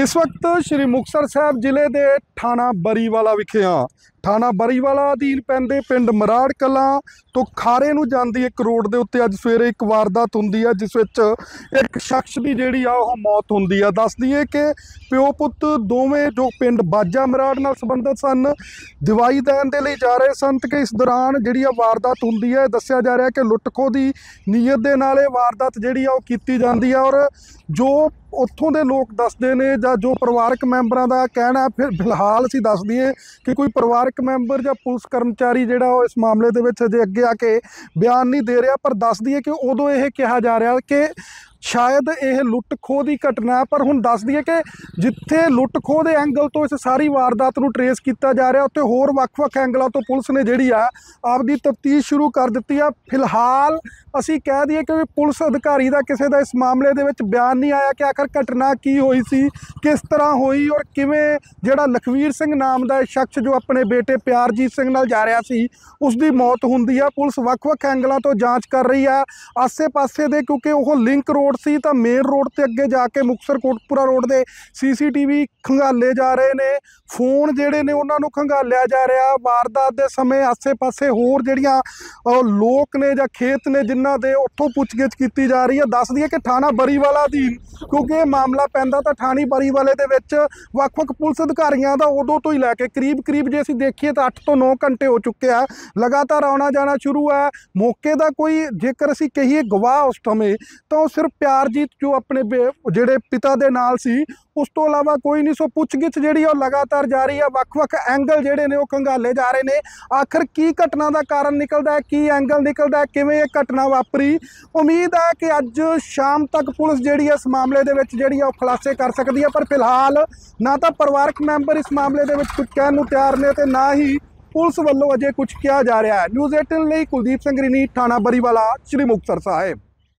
ਇਸ ਵਕਤ ਸ਼੍ਰੀ ਮੁਕਤਸਰ ਸਾਹਿਬ ਜ਼ਿਲ੍ਹੇ ਦੇ ਥਾਣਾ ਬਰੀਵਾਲਾ ਵਿਖੇ ਹਾਂ। ਥਾਣਾ ਬਰੀਵਾਲਾ ਅਧੀਨ ਪੈਂਦੇ ਪਿੰਡ ਮਰਾੜ ਕਲਾਂ ਤੋਂ ਖਾਰੇ ਨੂੰ ਜਾਂਦੀ ਇੱਕ ਰੋਡ ਦੇ ਉੱਤੇ ਅੱਜ ਸਵੇਰੇ ਇੱਕ ਵਾਰਦਾਤ ਹੁੰਦੀ ਹੈ ਜਿਸ ਵਿੱਚ ਇੱਕ ਸ਼ਖਸ ਦੀ ਜਿਹੜੀ ਆ, ਉਹ ਮੌਤ ਹੁੰਦੀ ਆ। ਦੱਸਦੀ ਹੈ ਕਿ ਪਿਓ ਪੁੱਤ ਦੋਵੇਂ ਜੋ ਪਿੰਡ ਬਾਜਾ ਮਰਾੜ ਨਾਲ ਸੰਬੰਧਿਤ ਸਨ, ਦਵਾਈ ਦੇਣ ਦੇ ਲਈ ਜਾ ਰਹੇ ਸਨ ਤੇ ਕਿ ਇਸ ਦੌਰਾਨ ਜਿਹੜੀ ਆ ਵਾਰਦਾਤ ਹੁੰਦੀ ਹੈ ਦੱਸਿਆ ਜਾ ਰਿਹਾ ਕਿ ਲੁੱਟਖੋ ਦੀ ਨੀਅਤ ਦੇ ਨਾਲ ਇਹ ਵਾਰਦਾਤ ਜਿਹੜੀ ਆ, ਉਹ ਕੀਤੀ ਜਾਂਦੀ ਆ ਔਰ ਜੋ ਉੱਥੋਂ ਦੇ ਲੋਕ ਦੱਸਦੇ ਨੇ ਜਾਂ ਜੋ ਪਰਿਵਾਰਕ ਮੈਂਬਰਾਂ ਦਾ ਕਹਿਣਾ ਫਿਰ ਫਿਲਹਾਲ ਅਸੀਂ ਦੱਸ ਦਈਏ ਕਿ ਕੋਈ ਪਰਿਵਾਰਕ ਮੈਂਬਰ ਜਾਂ ਪੁਲਿਸ ਕਰਮਚਾਰੀ ਜਿਹੜਾ ਉਹ ਇਸ ਮਾਮਲੇ ਦੇ ਵਿੱਚ ਅਜੇ ਅੱਗੇ ਆ ਕੇ ਬਿਆਨ ਨਹੀਂ ਦੇ ਰਿਹਾ, ਪਰ ਦੱਸ ਦਈਏ ਕਿ ਉਦੋਂ ਇਹ ਕਿਹਾ ਜਾ ਰਿਹਾ ਕਿ ਸ਼ਾਇਦ ਇਹ ਲੁੱਟ ਖੋਹ ਦੀ ਘਟਨਾ ਹੈ, ਪਰ ਹੁਣ ਦੱਸ ਦਈਏ ਕਿ ਜਿੱਥੇ ਲੁੱਟ ਖੋਹ ਦੇ ਐਂਗਲ ਤੋਂ ਇਸ ਸਾਰੀ ਵਾਰਦਾਤ ਨੂੰ ਟਰੇਸ ਕੀਤਾ ਜਾ ਰਿਹਾ, ਉੱਥੇ ਹੋਰ ਵੱਖ-ਵੱਖ ਐਂਗਲਾਂ ਤੋਂ ਪੁਲਿਸ ਨੇ ਜਿਹੜੀ ਆ, ਆਪਦੀ ਤਫਤੀਸ਼ ਸ਼ੁਰੂ ਕਰ ਦਿੱਤੀ ਆ। ਫਿਲਹਾਲ ਅਸੀਂ ਕਹਿ ਦਈਏ ਕਿ ਵੀ ਪੁਲਿਸ ਅਧਿਕਾਰੀ ਦਾ ਕਿਸੇ ਦਾ ਇਸ ਮਾਮਲੇ ਦੇ ਵਿੱਚ ਬਿਆਨ ਨਹੀਂ ਆਇਆ ਕਿ ਆਖਰ ਘਟਨਾ ਕੀ ਹੋਈ ਸੀ, ਕਿਸ ਤਰ੍ਹਾਂ ਹੋਈ ਔਰ ਕਿਵੇਂ ਜਿਹੜਾ ਲਖਵੀਰ ਸਿੰਘ ਨਾਮ ਦਾ ਸ਼ਖਸ ਜੋ ਆਪਣੇ ਬੇਟੇ ਪਿਆਰਜੀਤ ਸਿੰਘ ਨਾਲ ਜਾ ਰਿਹਾ ਸੀ ਉਸ ਦੀ ਮੌਤ ਹੁੰਦੀ ਆ। ਪੁਲਿਸ ਵੱਖ-ਵੱਖ ਐਂਗਲਾਂ ਤੋਂ ਜਾਂਚ ਕਰ ਰਹੀ ਆ। ਆਸੇ-ਪਾਸੇ ਦੇ ਕਿਉਂਕਿ ਉਹ ਲਿੰਕ ਰੋਡ ਸੀ ਤਾਂ ਮੇਨ ਰੋਡ ਤੇ ਅੱਗੇ ਜਾ ਕੇ ਮੁਕਤਸਰ ਕੋਟਪੁਰਾ ਰੋਡ ਦੇ ਸੀਸੀਟੀਵੀ ਖੰਗਾਲੇ ਜਾ ਰਹੇ ਨੇ। ਫੋਨ ਜਿਹੜੇ ਨੇ ਉਹਨਾਂ ਨੂੰ ਖੰਗਾਲਿਆ ਜਾ ਰਿਹਾ। ਵਾਰਦਾਤ ਦੇ ਸਮੇਂ ਆਸੇ-ਪਾਸੇ ਹੋਰ ਜਿਹੜੀਆਂ ਲੋਕ ਨੇ ਜਾਂ ਖੇਤ ਨੇ ਜਿਨ੍ਹਾਂ ਦੇ ਉੱਥੋਂ ਪੁੱਛਗਿੱਛ ਕੀਤੀ ਜਾ ਰਹੀ ਹੈ। ਦੱਸ ਦਈਏ ਕਿ ਥਾਣਾ ਬਰੀਵਾਲਾ ਦੀ, ਕਿਉਂਕਿ ਇਹ ਮਾਮਲਾ ਪੈਂਦਾ ਤਾਂ ਥਾਣੀ ਬਰੀਵਾਲੇ ਦੇ ਵਿੱਚ ਵੱਖ-ਵੱਖ ਪੁਲਿਸ ਅਧਿਕਾਰੀਆਂ ਦਾ ਉਦੋਂ ਤੋਂ ਹੀ ਲੈ ਕੇ ਕਰੀਬ-ਕਰੀਬ ਜੇ ਅਸੀਂ ਦੇਖੀਏ ਤਾਂ 8 ਤੋਂ 9 ਘੰਟੇ ਹੋ ਚੁੱਕੇ ਆ। ਲਗਾਤਾਰ ਆਉਣਾ ਜਾਣਾ ਸ਼ੁਰੂ ਹੈ। ਮੌਕੇ ਦਾ ਕੋਈ ਜੇਕਰ ਅਸੀਂ ਕਹੀਏ ਗਵਾਹ ਉਸ ਸਮੇਂ, ਤਾਂ ਉਹ ਸਿਰਫ ਪਿਆਰਜੀਤ ਜੋ ਆਪਣੇ ਬੇ- ਜਿਹੜੇ ਪਿਤਾ ਦੇ ਨਾਲ ਸੀ, ਉਸ ਤੋਂ ਇਲਾਵਾ ਕੋਈ ਨਹੀਂ, ਸੋ ਪੁੱਛਗਿੱਛ ਜਿਹੜੀ ਆ ਉਹ ਲਗਾਤਾਰ ਜਾਰੀ ਆ। ਵੱਖ-ਵੱਖ ਐਂਗਲ ਜਿਹੜੇ ਨੇ ਉਹ ਖੰਗਾਲੇ ਜਾ ਰਹੇ ਨੇ। ਆਖਰ ਕੀ ਘਟਨਾ ਦਾ ਕਾਰਨ ਨਿਕਲਦਾ ਹੈ, ਕੀ ਐਂਗਲ ਨਿਕਲਦਾ ਹੈ, ਕਿਵੇਂ ਇਹ ਘਟਨਾ ਵਾਪਰੀ? ਉਮੀਦ ਹੈ ਕਿ ਅੱਜ ਸ਼ਾਮ ਤੱਕ ਪੁਲਿਸ ਜਿਹੜੀ ਹੈ ਇਸ ਮਾਮਲੇ ਦੇ ਵਿੱਚ ਜਿਹੜੀ ਆ ਉਹ ਖੁਲਾਸੇ ਕਰ ਸਕਦੀ ਹੈ ਪਰ ਫਿਲਹਾਲ ਨਾ ਤਾਂ ਪਰਿਵਾਰਕ ਮੈਂਬਰ ਇਸ ਮਾਮਲੇ ਦੇ ਵਿੱਚ ਕੁਝ ਕਹਿਣ ਨੂੰ ਤਿਆਰ ਨੇ ਤੇ ਨਾ ਹੀ ਪੁਲਿਸ ਵੱਲੋਂ ਅਜੇ ਕੁਝ ਕਿਹਾ ਜਾ ਰਿਹਾ ਹੈ। ਨਿਊਜ਼ 18 ਲਈ ਕੁਲਦੀਪ ਸਿੰਘ ਰਿਨੀ ਥਾਣਾ ਬਰੀਵਾਲਾ, ਸ਼੍ਰੀ ਮੁਕਤਸਰ ਸਾਹਿਬ।